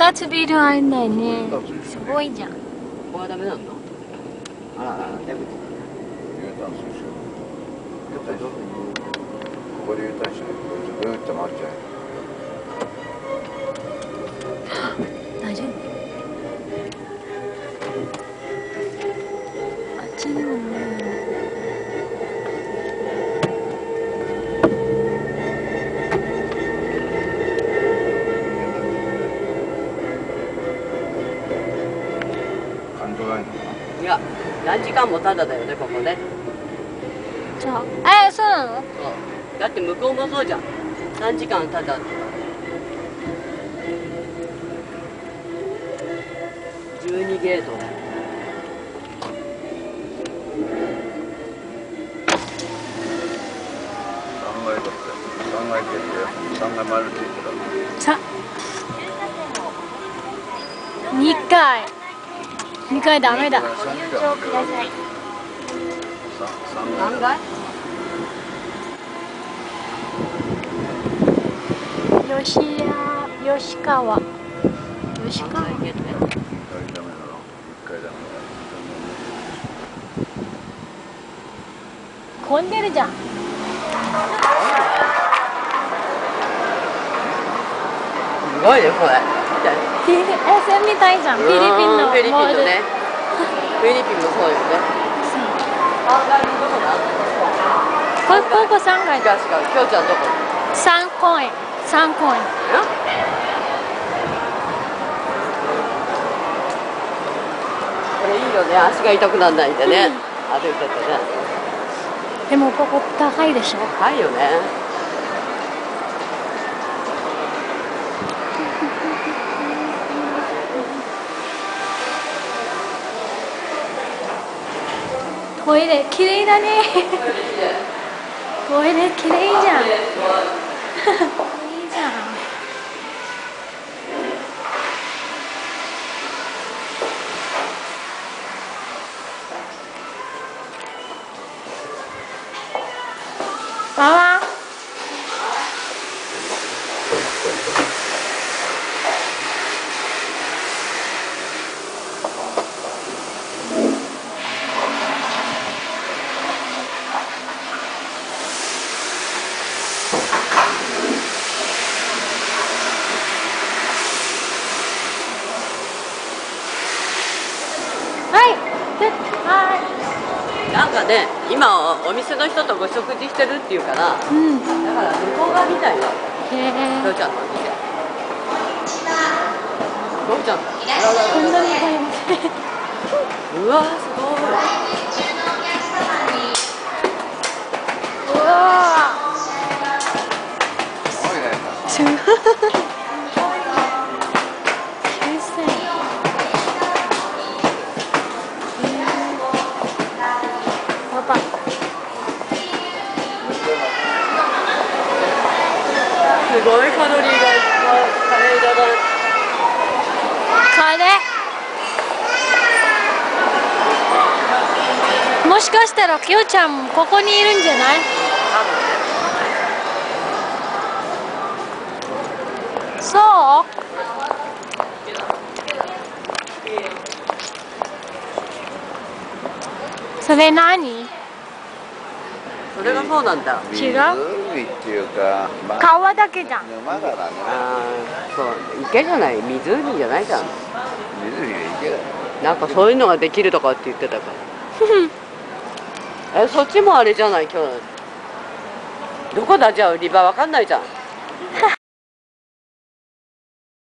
2つビールあるんだよねすごいじゃん。ここはダメなんだ。あらあらここでしないとぐーっと回っちゃういや何時間もタダだよねここね。じゃあ。えそうなの？そうだって向こうもそうじゃん。何時間タダ。12ゲート。3階だって3階って言って3階回るって言ってた。さ2回ダメだ。何階吉谷吉川吉川混んでるじゃんすごいねこれえそれみたいじゃん。フィリピンのフィリピンのね。フィリピンもそうよね。3階のどこだこここ3階。違う違うきょうちゃんどこ。3公園3公園これいいよね。足が痛くならないんでね、歩いててね。でもここ高いでしょ。高いよねトイレ綺麗だね。トイレ綺麗じゃん。いいじゃん。わわはい。なんかね今お店の人とご食事してるっていうからだうん。から向こう側みたいよ。へえちゃんのお店。きょうちゃんだこんなにいっぱいいます。うわすごいすごいカロリーがいっぱいカレーだなカレー。もしかしたらきよちゃんもここにいるんじゃない？そう？それ何？それがそうなんだ。違う？湖っていうか、まあ、川だけじゃん。沼だあーそう池じゃない？湖じゃないじゃん湖が池だよなんかそういうのができるとかって言ってたから。えそっちもあれじゃない？今日。どこだ？じゃあ売り場わかんないじゃん